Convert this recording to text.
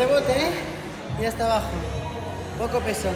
rebote. ¿eh? Y hasta abajo. Poco peso.